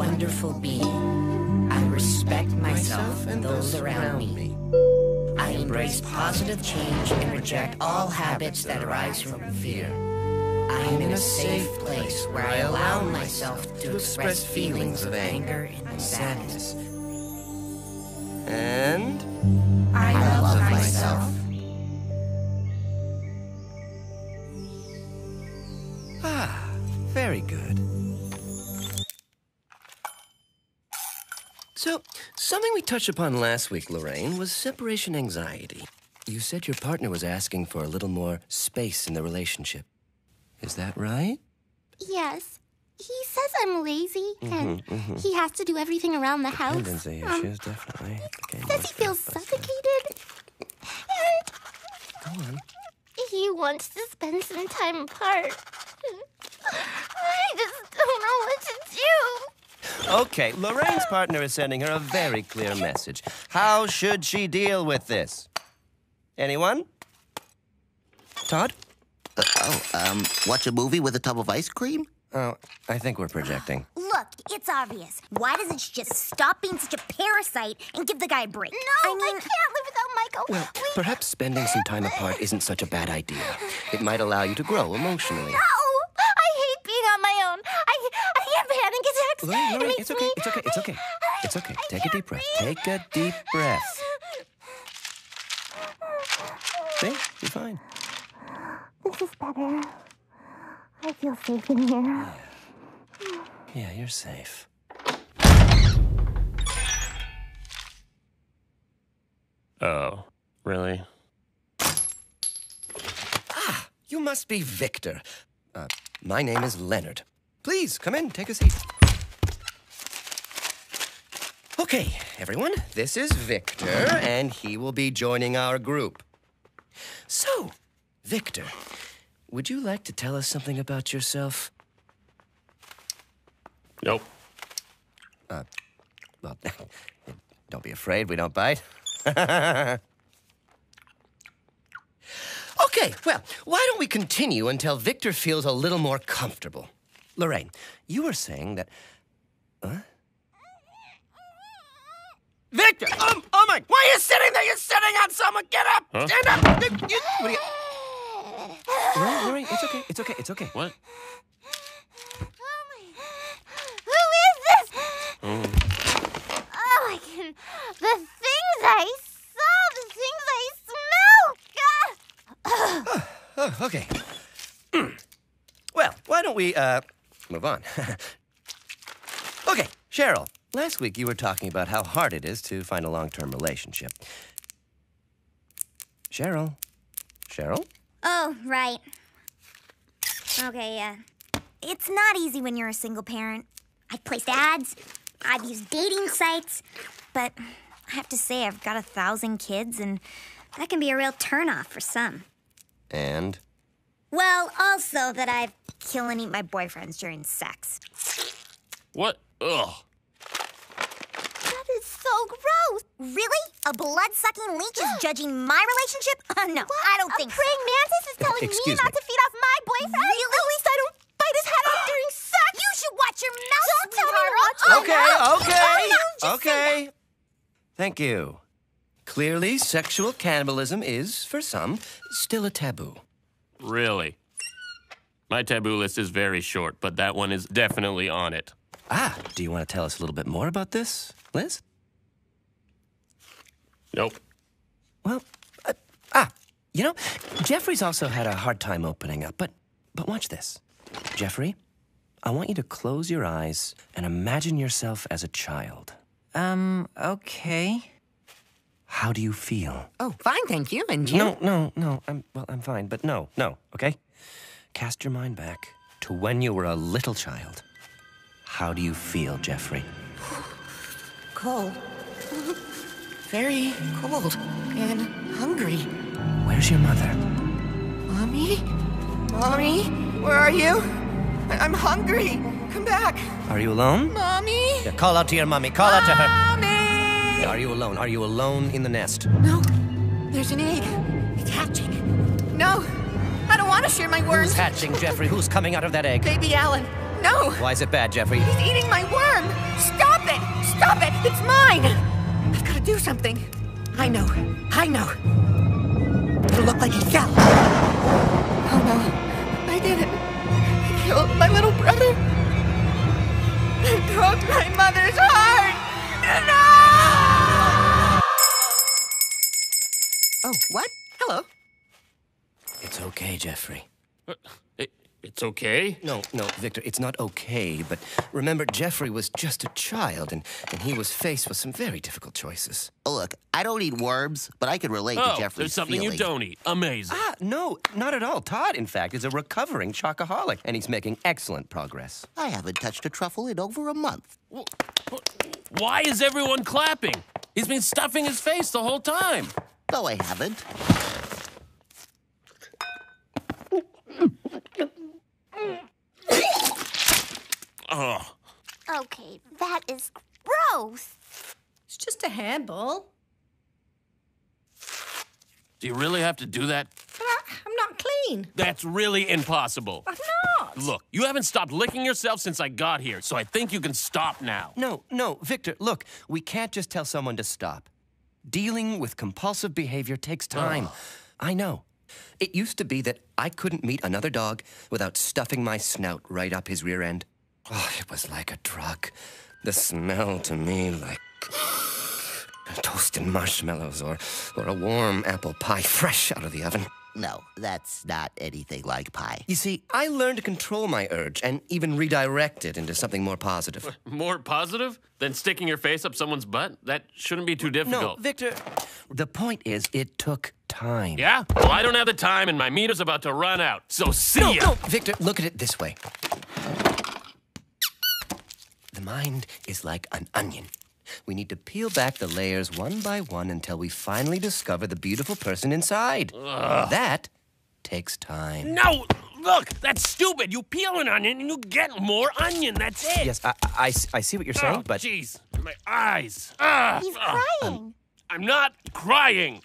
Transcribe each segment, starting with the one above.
wonderful being. I respect myself and those around me. I embrace positive change and reject all habits that arise from fear. I am in a safe place where I allow myself to express feelings of anger and sadness. And I love myself. ah, very good. So, something we touched upon last week, Lorraine, was separation anxiety. You said your partner was asking for a little more space in the relationship. Is that right? Yes. He says I'm lazy and he has to do everything around the house. Dependency Um, issues, definitely. Became says he feels suffocated. Go on. And he wants to spend some time apart. I just don't know what to do. Okay, Lorraine's partner is sending her a very clear message. How should she deal with this? Anyone? Todd? Uh, oh, um, watch a movie with a tub of ice cream? Oh, I think we're projecting. Look, it's obvious. Why doesn't she just stop being such a parasite and give the guy a break? No, I I, can't live without Michael. Well, perhaps spending some time apart isn't such a bad idea. It might allow you to grow emotionally. No! Lorraine, It Lorraine, it's okay, me- it's okay, it's okay. It's okay. Take a can't deep breath. Take a deep breath. See? You're fine. This is better. I feel safe in here. Yeah, you're safe. Oh, really? Ah, you must be Victor. Uh, my name is Leonard. Please, come in, take a seat. Okay, everyone, this is Victor, and he will be joining our group. So, Victor, would you like to tell us something about yourself? Nope. Uh, well, don't be afraid, we don't bite. okay, well, why don't we continue until Victor feels a little more comfortable? Lorraine, you were saying that. Huh? Victor! Um, oh my! Why are you sitting there? You're sitting on someone! Get up! Huh? Stand up! You- you- what are you- Lorraine, Lorraine, it's okay, it's okay, it's okay. What? Oh my. Who is this? Oh, I can. The things I saw, the things I smell. God. Oh, okay. Mm. well, why don't we uh move on? okay, Cheryl. Last week you were talking about how hard it is to find a long-term relationship. Cheryl. Cheryl? oh, right. Okay, yeah. It's not easy when you're a single parent. I've placed ads, I've used dating sites, but I have to say, I've got a thousand kids, and that can be a real turnoff for some. And Well, also that I've kill and eat my boyfriends during sex. What? Ugh. That is so gross. Really? A blood-sucking leech is judging my relationship? Uh, no, I don't A think so. praying mantis is telling me Excuse not me. to feed off my boyfriend. Really? At least I don't bite his head off during sex. You should watch your mouth, Don't tell me to sweetheart. watch my Okay, mouth. okay. Oh, no, just okay. Thank you. Clearly, sexual cannibalism is, for some, still a taboo. Really? My taboo list is very short, but that one is definitely on it. Ah, do you want to tell us a little bit more about this, Liz? Nope. Well, uh, ah, you know, Jeffrey's also had a hard time opening up, but but watch this. Jeffrey, I want you to close your eyes and imagine yourself as a child. Um, okay. How do you feel? Oh, fine, thank you. And you? No, no, no. I'm well, I'm fine, but no, no, okay? Cast your mind back to when you were a little child. How do you feel, Jeffrey? Cold. Very cold and hungry. Where's your mother? Mommy? Mommy? Where are you? I- I'm hungry. Come back. Are you alone? Mommy? Yeah, call out to your mommy. Call out to her. Mommy! Are you alone? Are you alone in the nest? No. There's an egg. It's hatching. No. I don't want to share my Who's worms. hatching, Jeffrey? Who's coming out of that egg? Baby Alan. No! Why is it bad, Jeffrey? He's eating my worm! Stop it! Stop it! It's mine! I've got to do something. I know. I know. It'll look like he fell. Oh no. I did it. I killed my little brother. I broke my mother's heart. No! Oh, what? Hello. It's okay, Jeffrey. Uh, It, it's okay. No, no, Victor, it's not okay, but remember, Jeffrey was just a child, and, and he was faced with some very difficult choices. Oh, look, I don't eat worms, but I can relate Oh, to Jeffrey's there's something feeling. you don't eat. Amazing. Ah, no, not at all. Todd, in fact, is a recovering chocoholic, and he's making excellent progress. I haven't touched a truffle in over a month. Why is everyone clapping? He's been stuffing his face the whole time. No, I haven't. Oh, Okay, that is gross. It's just a handball. do you really have to do that? Uh, I'm not clean. That's really impossible. I'm not. Look, you haven't stopped licking yourself since I got here, so I think you can stop now. No, no, Victor, look, we can't just tell someone to stop. Dealing with compulsive behavior takes time. I know. It used to be that I couldn't meet another dog without stuffing my snout right up his rear end. Oh, it was like a drug. The smell to me like toasted marshmallows or, or a warm apple pie fresh out of the oven. No, that's not anything like pie. You see, I learned to control my urge and even redirect it into something more positive. More positive than sticking your face up someone's butt? That shouldn't be too difficult. No, difficult. Victor, the point is, it took time. yeah? Well, I don't have the time, and my meter's about to run out. So see No, ya. no, Victor, look at it this way. The mind is like an onion. We need to peel back the layers one by one until we finally discover the beautiful person inside. That takes time. No, look, that's stupid. You peel an onion and you get more onion. That's it. Yes, I, I, I- I see what you're saying, Oh, but jeez, my eyes. Ah, He's crying. I'm not crying.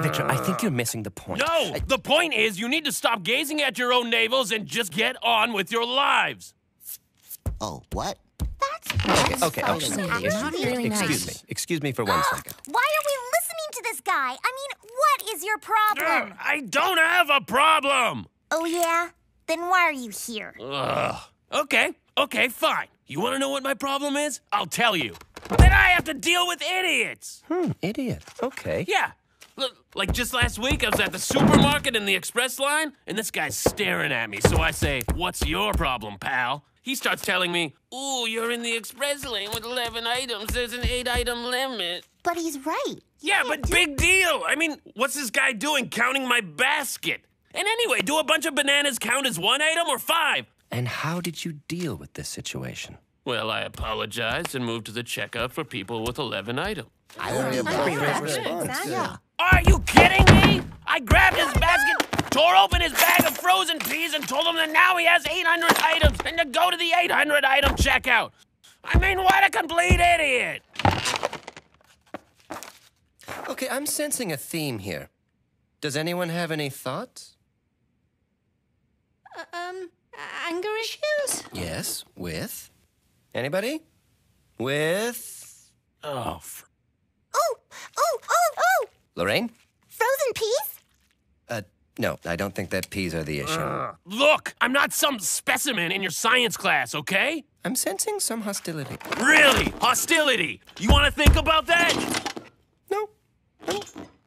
Victor, I think you're missing the point. No, the point is you need to stop gazing at your own navels and just get on with your lives. Oh, what? That's Okay, okay, okay. Actually, not really Excuse me. Excuse me for one ah, second. Why are we listening to this guy? I mean, what is your problem? Ugh, I don't have a problem. Oh, yeah? Then why are you here? Ugh. Okay, okay, fine. You want to know what my problem is? I'll tell you. That I have to deal with idiots. Hmm, idiot. Okay. Yeah. Look, like just last week, I was at the supermarket in the express line, and this guy's staring at me. So I say, What's your problem, pal? He starts telling me, Ooh, you're in the express lane with 11 items. There's an eight item limit. But he's right. Yeah, but big deal. I mean, what's this guy doing counting my basket? And anyway, do a bunch of bananas count as one item or five? And how did you deal with this situation? Well, I apologized and moved to the checkout for people with 11 items. I only have Yeah. Are you kidding me? I grabbed his basket, tore open his bag of frozen peas, and told him that now he has 800 items and to go to the 800 item checkout. I mean, what a complete idiot! Okay, I'm sensing a theme here. Does anyone have any thoughts? Um, anger issues? Yes, with? Anybody? With? Oh, fr- Oh, oh, oh, oh! Lorraine? Frozen peas? Uh, no, I don't think that peas are the issue. look, I'm not some specimen in your science class, okay? I'm sensing some hostility. Really? Hostility. You want to think about that? No, I'm,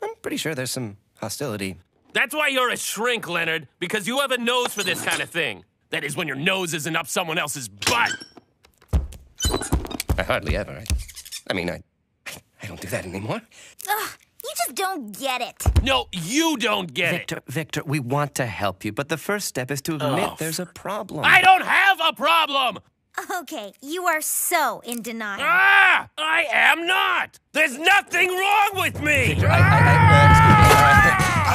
I'm pretty sure there's some hostility. That's why you're a shrink, Leonard, because you have a nose for this kind of thing. That is when your nose isn't up someone else's butt. I hardly ever. I, I mean, I, I don't do that anymore. Ugh, you just don't get it. No, you don't get it. Victor, Victor, we want to help you, but the first step is to admit Oh, there's a problem. I don't have a problem. Okay, you are so in denial. Ah, I am not. There's nothing wrong with me. I, I, I,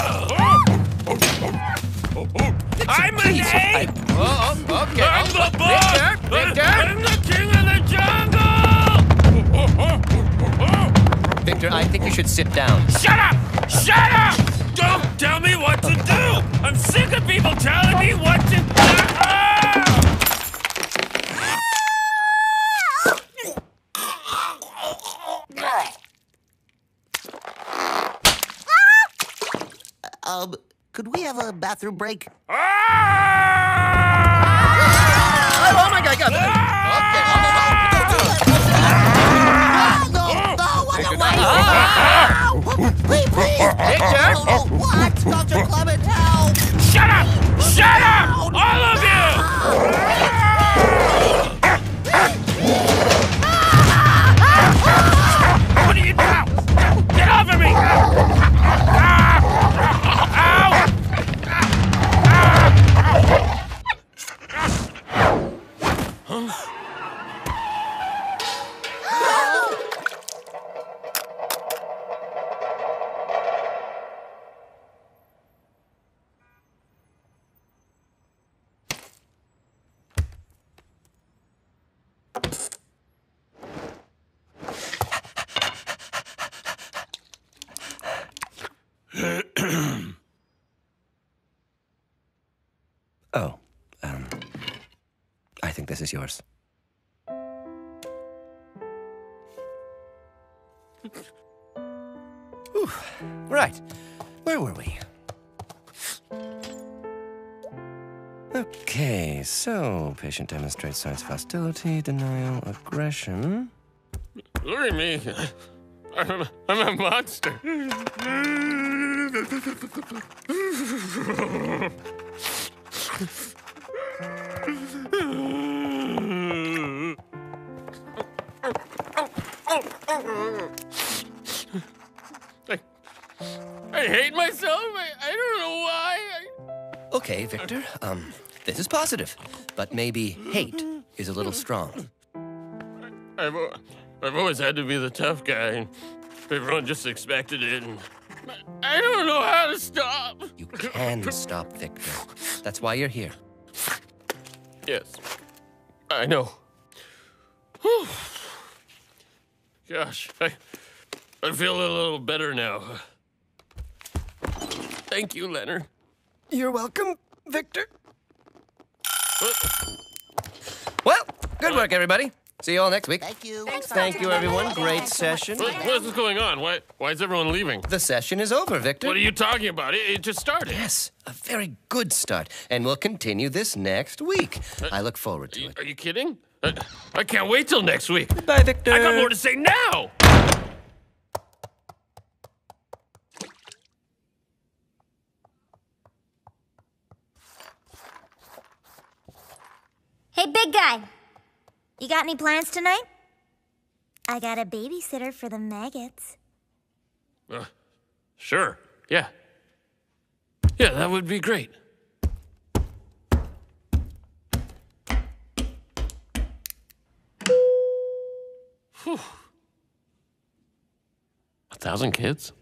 uh, excuse me. I'm an ape. Oh, oh, okay. I'm the boss. Victor, Victor. I'm the king of the jungle. Victor, I think you should sit down. Shut up! Shut up! Don't tell me what to do! I'm sick of people telling me what to do! Ah! Have a bathroom break? Oh, oh my God! God. No, Oh, um, I think this is yours. Whew. Right, where were we? Okay, so patient demonstrates signs of hostility, denial, aggression. Look at me. I'm a, I'm a monster. I, I hate myself. I, I don't know why. I, Okay, Victor, um, this is positive, but maybe hate is a little strong. I've, I've always had to be the tough guy, everyone just expected it. And I don't know how to stop. You can stop Victor. That's why you're here. Yes, I know. Whew. Gosh, I, I feel a little better now. Thank you, Leonard. You're welcome, Victor. Well, good work, everybody. See you all next week. Thank you. Thank you, everyone. Great session. What, what is going on? Why, why is everyone leaving? The session is over, Victor. What are you talking about? It, it just started. Yes, a very good start. And we'll continue this next week. Uh, I look forward Are to you, it. are you kidding? I, I can't wait till next week. Bye, Victor. I got more to say now. Hey, big guy. You got any plans tonight? I got a babysitter for the maggots. Uh, sure. Yeah. Yeah, that would be great. Whew. A thousand kids?